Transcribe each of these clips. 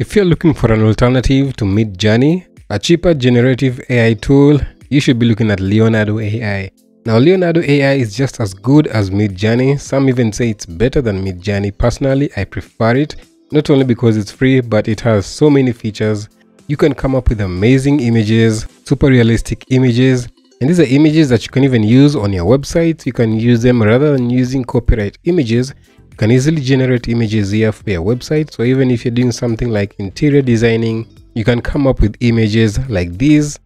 If you're looking for an alternative to Midjourney, a cheaper generative AI tool, you should be looking at Leonardo AI. Now Leonardo AI is just as good as Midjourney, some even say it's better than Midjourney. Personally, I prefer it, not only because it's free, but it has so many features. You can come up with amazing images, super realistic images, and these are images that you can even use on your website. You can use them rather than using copyright images can easily generate images here for your website. So even if you're doing something like interior designing you can come up with images like these.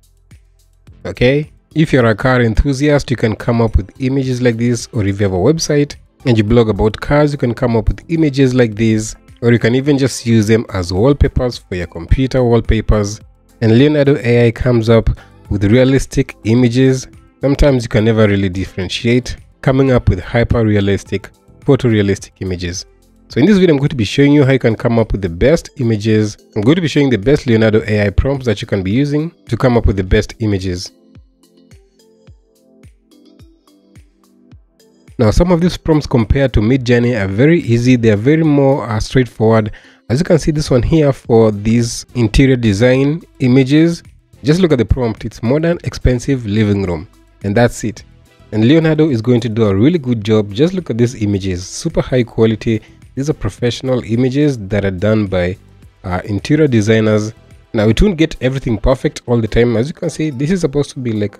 Okay? If you're a car enthusiast you can come up with images like this. Or if you have a website and you blog about cars you can come up with images like these. Or you can even just use them as wallpapers for your computer wallpapers. And leonardo ai comes up with realistic images. Sometimes you can never really differentiate. Coming up with hyper realistic photorealistic images. So in this video, I'm going to be showing you how you can come up with the best images. I'm going to be showing the best Leonardo AI prompts that you can be using to come up with the best images. Now, some of these prompts compared to Midjourney are very easy. They are very more uh, straightforward. As you can see, this one here for these interior design images, just look at the prompt. It's modern, expensive living room. And that's it and Leonardo is going to do a really good job. Just look at these images, super high quality. These are professional images that are done by uh, interior designers. Now it won't get everything perfect all the time. As you can see, this is supposed to be like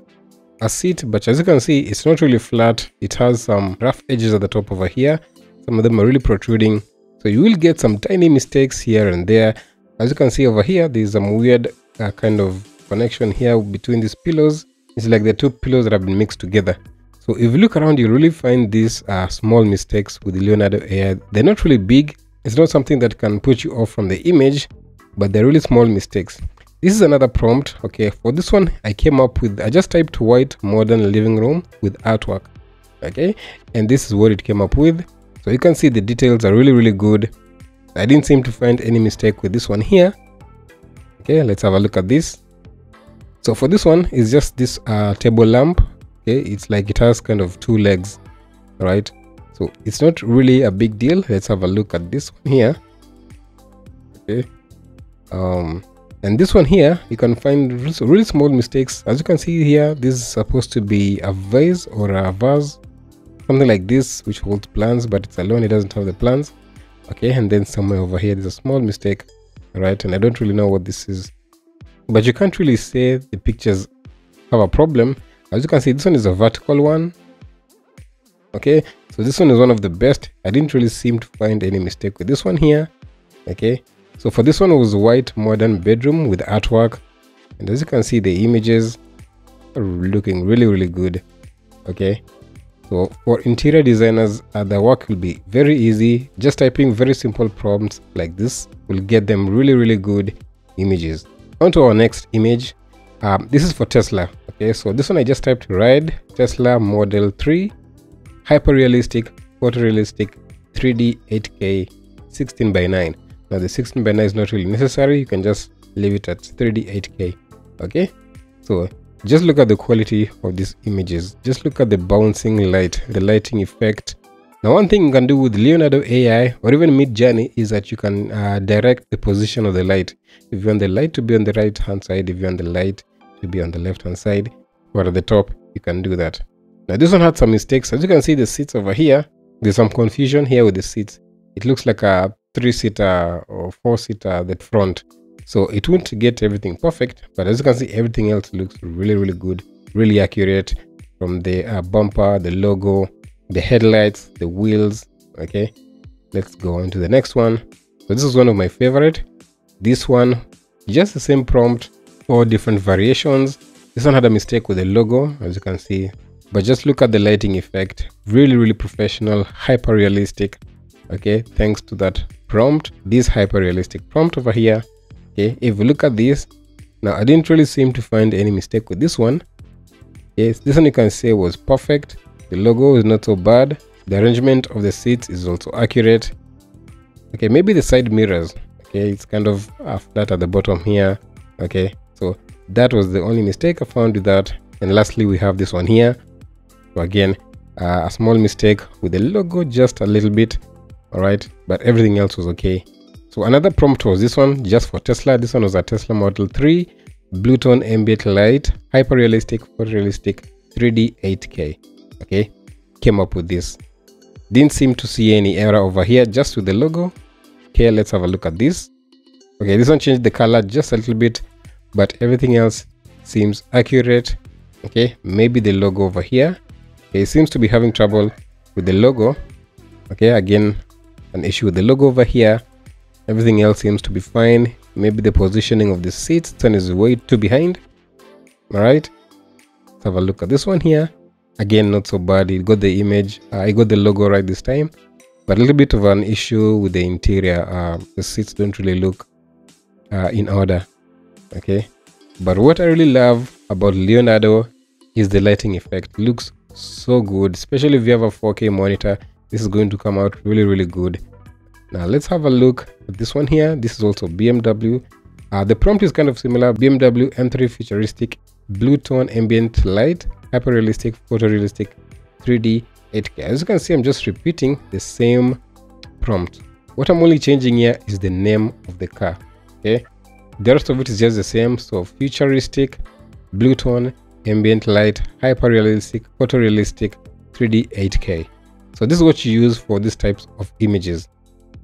a seat, but as you can see, it's not really flat. It has some rough edges at the top over here. Some of them are really protruding. So you will get some tiny mistakes here and there. As you can see over here, there's some weird uh, kind of connection here between these pillows. It's like the two pillows that have been mixed together. So if you look around, you really find these uh, small mistakes with the Leonardo AI. They're not really big. It's not something that can put you off from the image, but they're really small mistakes. This is another prompt. Okay, for this one, I came up with, I just typed white modern living room with artwork. Okay, and this is what it came up with. So you can see the details are really, really good. I didn't seem to find any mistake with this one here. Okay, let's have a look at this. So for this one, it's just this uh, table lamp okay? It's like it has kind of two legs right? So it's not really a big deal. Let's have a look at this one here okay? Um and this one here you can find really small mistakes. As you can see here this is supposed to be a vase or a vase something like this which holds plants but it's alone. It doesn't have the plants okay? And then somewhere over here there's a small mistake right? And i don't really know what this is. But you can't really say the pictures have a problem as you can see this one is a vertical one. Okay so this one is one of the best. I didn't really seem to find any mistake with this one here. Okay so for this one was white modern bedroom with artwork. And as you can see the images are looking really really good. Okay so for interior designers uh, the work will be very easy. Just typing very simple prompts like this will get them really really good images. On to our next image um, this is for tesla okay? So this one i just typed ride tesla model 3 hyper realistic photorealistic 3d 8k 16 by 9 now the 16 by 9 is not really necessary. You can just leave it at 3d 8k okay? So just look at the quality of these images. Just look at the bouncing light the lighting effect. Now one thing you can do with leonardo ai or even Midjourney is that you can uh, direct the position of the light. If you want the light to be on the right hand side if you want the light to be on the left hand side or at the top you can do that. Now this one had some mistakes. As you can see the seats over here there's some confusion here with the seats. It looks like a three seater or four seater at the front. So it won't get everything perfect but as you can see everything else looks really really good really accurate from the uh, bumper the logo the headlights the wheels. Okay let's go on to the next one. So this is one of my favorite. This one just the same prompt four different variations. This one had a mistake with the logo, as you can see. But just look at the lighting effect. Really, really professional, hyper realistic. Okay, thanks to that prompt, this hyper realistic prompt over here. Okay, if you look at this, now I didn't really seem to find any mistake with this one. Yes, this one you can say was perfect. The logo is not so bad. The arrangement of the seats is also accurate. Okay, maybe the side mirrors. Okay, it's kind of uh, flat at the bottom here. Okay, so that was the only mistake i found with that. And lastly we have this one here. So again uh, a small mistake with the logo just a little bit all right but everything else was okay. So another prompt was this one just for tesla. This one was a tesla model 3 blue tone ambient light hyper realistic photorealistic 3d 8k okay came up with this. Didn't seem to see any error over here just with the logo. Okay let's have a look at this. Okay this one changed the color just a little bit but everything else seems accurate okay? Maybe the logo over here. Okay, it seems to be having trouble with the logo okay? Again an issue with the logo over here. Everything else seems to be fine. Maybe the positioning of the seats turn is way too behind. All right? Let's have a look at this one here. Again not so bad. It got the image uh, i got the logo right this time. But a little bit of an issue with the interior. Uh, the seats don't really look uh, in order okay? But what i really love about leonardo is the lighting effect. Looks so good especially if you have a 4k monitor. This is going to come out really really good. Now let's have a look at this one here. This is also bmw uh, the prompt is kind of similar. Bmw m3 futuristic blue tone ambient light hyper realistic photorealistic 3d 8k as you can see i'm just repeating the same prompt. What i'm only changing here is the name of the car okay the rest of it is just the same. So futuristic blue tone ambient light hyper realistic photorealistic 3d 8k so this is what you use for these types of images.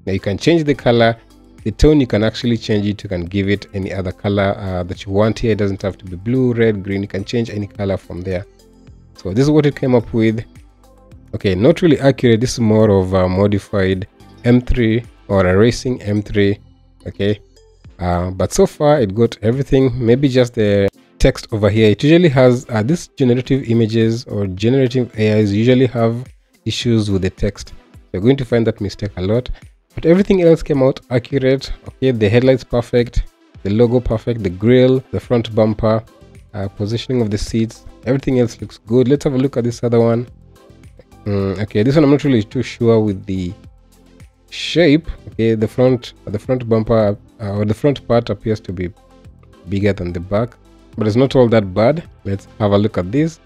Now you can change the color. The tone you can actually change it. You can give it any other color uh, that you want here. It doesn't have to be blue red green. You can change any color from there. So this is what it came up with. Okay not really accurate. This is more of a modified m3 or a racing m3 okay uh, but so far it got everything. Maybe just the text over here. It usually has uh, this generative images or generative ais usually have issues with the text. You're going to find that mistake a lot. But everything else came out accurate. Okay the headlights perfect the logo perfect the grill the front bumper uh, positioning of the seats. Everything else looks good. Let's have a look at this other one. Mm, okay this one i'm not really too sure with the shape. Okay the front the front bumper uh, the front part appears to be bigger than the back but it's not all that bad. Let's have a look at this.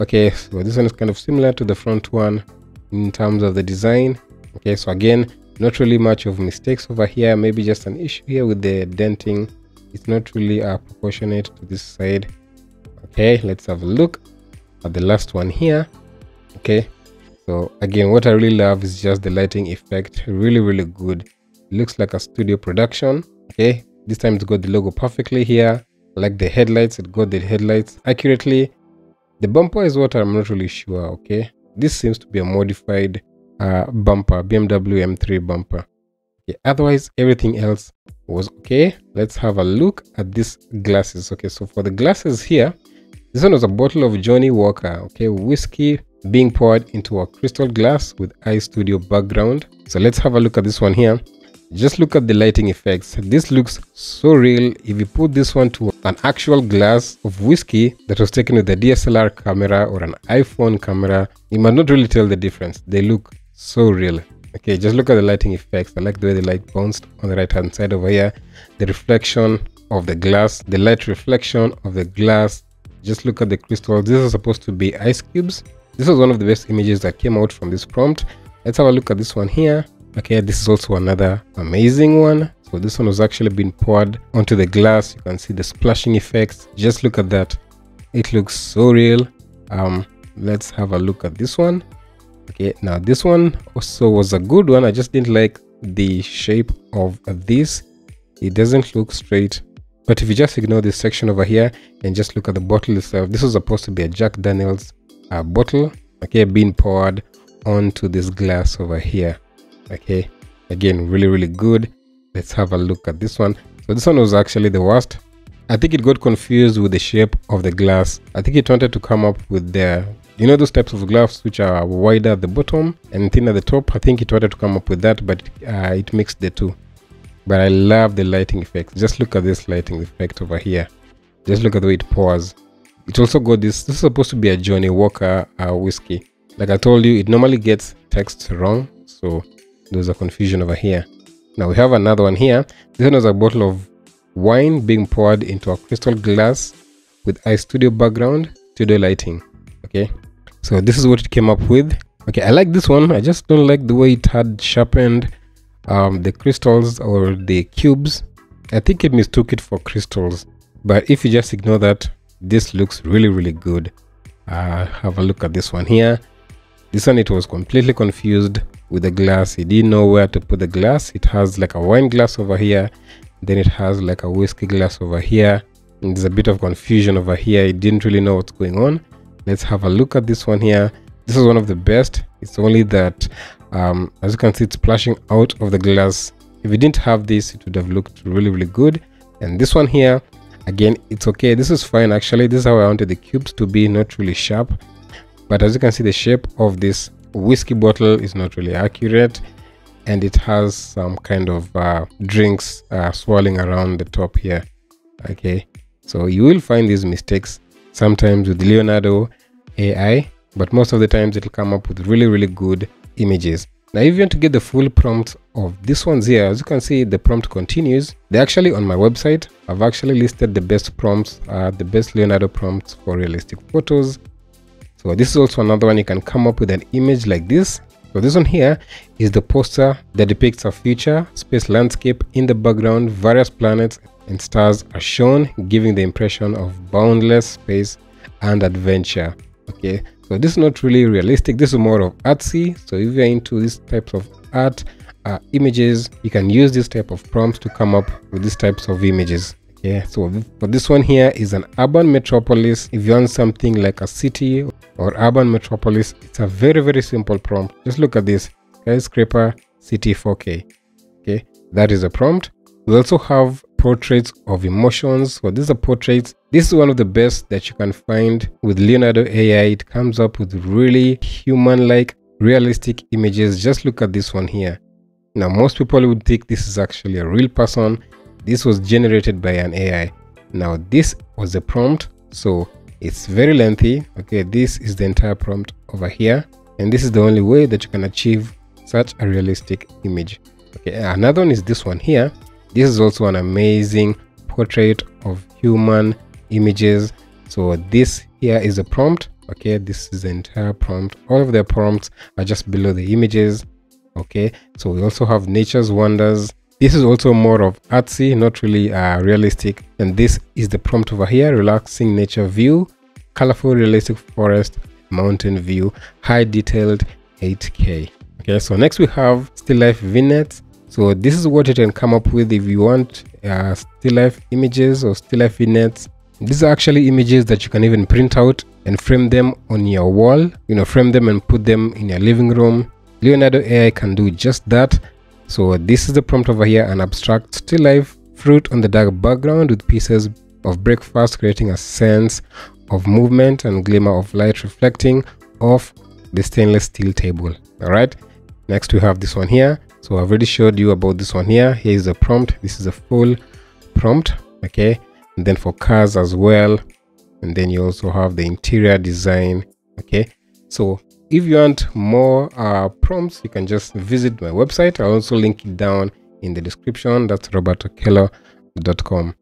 Okay so this one is kind of similar to the front one in terms of the design. Okay so again not really much of mistakes over here. Maybe just an issue here with the denting. It's not really uh, proportionate to this side. Okay let's have a look at the last one here. Okay so again what i really love is just the lighting effect. Really really good looks like a studio production okay? This time it's got the logo perfectly here. Like the headlights it got the headlights accurately. The bumper is what i'm not really sure okay? This seems to be a modified uh, bumper bmw m3 bumper. Okay otherwise everything else was okay. Let's have a look at these glasses okay? So for the glasses here this one was a bottle of johnnie walker okay? Whiskey being poured into a crystal glass with iStudio background. So let's have a look at this one here. Just look at the lighting effects. This looks so real. If you put this one to an actual glass of whiskey that was taken with a DSLR camera or an iPhone camera, you might not really tell the difference. They look so real. Okay, just look at the lighting effects. I like the way the light bounced on the right hand side over here. The reflection of the glass, the light reflection of the glass. Just look at the crystals. This is supposed to be ice cubes this was one of the best images that came out from this prompt let's have a look at this one here okay this is also another amazing one. So this one was actually being poured onto the glass. You can see the splashing effects. Just look at that. It looks so real. Um let's have a look at this one. Okay now this one also was a good one. I just didn't like the shape of this. It doesn't look straight. But if you just ignore this section over here and just look at the bottle itself this was supposed to be a jack daniels a bottle okay being poured onto this glass over here okay again really really good. Let's have a look at this one. So this one was actually the worst. I think it got confused with the shape of the glass. I think it wanted to come up with the you know those types of glass which are wider at the bottom and thin at the top? I think it wanted to come up with that but uh, it mixed the two. But i love the lighting effect just look at this lighting effect over here. Just look at the way it pours. It also got this this is supposed to be a johnnie walker uh, whiskey. Like i told you it normally gets text wrong so there's a confusion over here. Now we have another one here. This one is a bottle of wine being poured into a crystal glass with iStudio background studio lighting okay? So this is what it came up with. Okay i like this one. I just don't like the way it had sharpened um, the crystals or the cubes. I think it mistook it for crystals. But if you just ignore that this looks really really good. Uh, have a look at this one here. This one it was completely confused with the glass. He didn't know where to put the glass. It has like a wine glass over here. Then it has like a whiskey glass over here. And there's a bit of confusion over here. He didn't really know what's going on. Let's have a look at this one here. This is one of the best. It's only that um, as you can see it's splashing out of the glass. If you didn't have this it would have looked really really good. And this one here again it's okay. This is fine actually. This is how i wanted the cubes to be not really sharp. But as you can see the shape of this whiskey bottle is not really accurate and it has some kind of uh, drinks uh, swirling around the top here okay? So you will find these mistakes sometimes with leonardo ai but most of the times it'll come up with really really good images. Now if you want to get the full prompt of this ones here as you can see the prompt continues. They're actually on my website. I've actually listed the best prompts uh, the best leonardo prompts for realistic photos so this is also another one you can come up with an image like this. So this one here is the poster that depicts a future space landscape. In the background various planets and stars are shown giving the impression of boundless space and adventure. Okay so this is not really realistic. This is more of artsy. So if you're into these types of art uh, images you can use this type of prompts to come up with these types of images okay so for this one here is an urban metropolis. If you want something like a city or urban metropolis it's a very very simple prompt. Just look at this skyscraper city 4k okay? That is a prompt. We also have portraits of emotions. So these are portraits. This is one of the best that you can find with leonardo ai it comes up with really human-like realistic images. Just look at this one here. Now most people would think this is actually a real person this was generated by an ai now this was the prompt so it's very lengthy. Okay this is the entire prompt over here and this is the only way that you can achieve such a realistic image. Okay another one is this one here. This is also an amazing portrait of human images. So this here is a prompt. Okay this is the entire prompt. All of the prompts are just below the images. Okay so we also have nature's wonders this is also more of artsy not really uh, realistic and this is the prompt over here relaxing nature view colorful realistic forest mountain view high detailed 8k okay so next we have still life vignettes. So this is what you can come up with if you want uh, still life images or still life vignettes. These are actually images that you can even print out and frame them on your wall. You know frame them and put them in your living room. Leonardo ai can do just that so this is the prompt over here an abstract still life fruit on the dark background with pieces of breakfast creating a sense of movement and glimmer of light reflecting off the stainless steel table. All right next we have this one here. So i've already showed you about this one here. Here is the prompt. This is a full prompt okay? And then for cars as well. And then you also have the interior design okay? So if you want more uh, prompts you can just visit my website. I'll also link it down in the description. That's robertokello.com